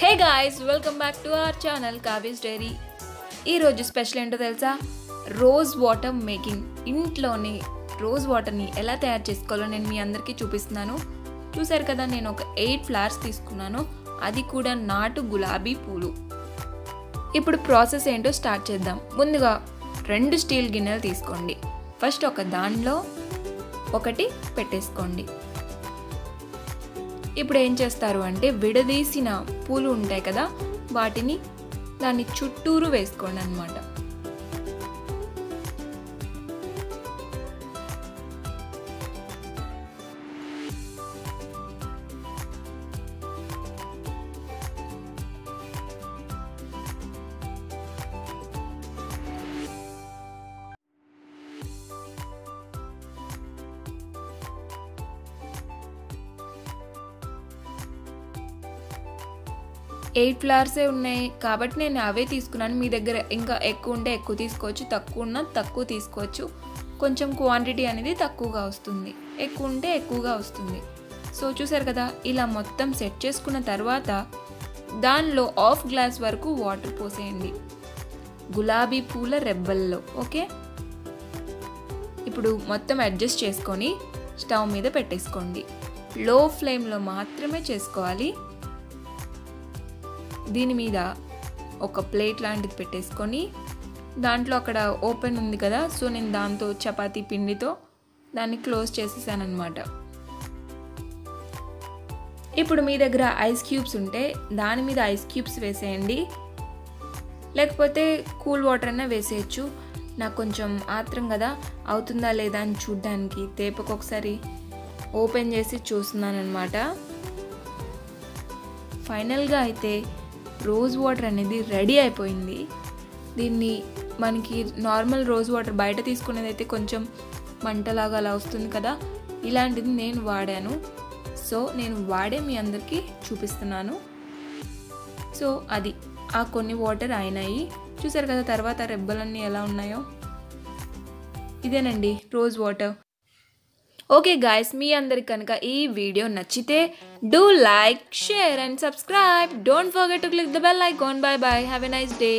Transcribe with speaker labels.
Speaker 1: Hey guys welcome back to our channel Kavya's diary. ఈరోజు special ఏంటో తెలుసా? Rose water making. ఇంట్లోనే rose వాటర్ని ఎలా తయారు చేసుకోవాలో నేను మీ అందరికీ చూపిస్తున్నాను. చూసారు కదా నేను ఒక ఎయిట్ ఫ్లవర్స్ తీసుకున్నాను. అది కూడా నాటు గులాబీ పూలు. ఇప్పుడు ప్రాసెస్ ఏంటో స్టార్ట్ చేద్దాం. ముందుగా రెండు స్టీల్ గిన్నెలు తీసుకోండి. ఫస్ట్ ఒక దానిలో ఒకటి పెట్టేసుకోండి. ఇప్పుడు ఏం చేస్తారు అంటే విడదీసిన పూలు ఉంటాయి కదా వాటిని దాని చుట్టూరు వేసుకోండి అనమాట ఎయిట్ ఫ్లవర్సే ఉన్నాయి. కాబట్టి నేను అవే తీసుకున్నాను. మీ దగ్గర ఇంకా ఎక్కువ ఉంటే ఎక్కువ తీసుకోవచ్చు. తక్కువ ఉన్నా తక్కువ తీసుకోవచ్చు. కొంచెం క్వాంటిటీ అనేది తక్కువగా వస్తుంది. ఎక్కువ ఉంటే ఎక్కువగా వస్తుంది. సో చూసారు కదా ఇలా మొత్తం సెట్ చేసుకున్న తర్వాత దానిలో హాఫ్ గ్లాస్ వరకు వాటర్ పోసేయండి. గులాబీ పూల రెబ్బల్లో ఓకే? ఇప్పుడు మొత్తం అడ్జస్ట్ చేసుకొని స్టవ్ మీద పెట్టేసుకోండి. లో ఫ్లేమ్లో మాత్రమే చేసుకోవాలి. దీని మీద ఒక ప్లేట్ లాంటిది పెట్టేసుకొని దాంట్లో అక్కడ ఓపెన్ ఉంది కదా సో నేను దాంతో చపాతీ పిండితో దాన్ని క్లోజ్ చేసేసాను అనమాట ఇప్పుడు మీ దగ్గర ఐస్ క్యూబ్స్ ఉంటే దాని మీద ఐస్ క్యూబ్స్ వేసేయండి. లేకపోతే కూల్ వాటర్ అయినా వేసేయచ్చు. నాకు కొంచెం ఆత్రం కదా అవుతుందా లేదా అని చూడ్డానికి తేపకు ఒకసారి ఓపెన్ చేసి చూస్తున్నాను ఫైనల్గా అయితే రోజ్ వాటర్ అనేది రెడీ అయిపోయింది. దీన్ని మనకి నార్మల్ రోజ్ వాటర్ బయట తీసుకునేది అయితే కొంచెం మంటలాగా అలా వస్తుంది కదా. ఇలాంటిది నేను వాడాను. సో నేను వాడే మీ అందరికీ చూపిస్తున్నాను. సో అది. ఆ కొన్ని వాటర్ అయినాయి. చూసారు కదా తర్వాత రెబ్బలన్నీ ఎలా ఉన్నాయో? ఇదేనండి రోజ్ వాటర్. ఓకే గాయస్ మీ అందరికి కనుక ఈ వీడియో నచ్చితే do like share and subscribe don't forget to click the bell icon bye bye have a nice day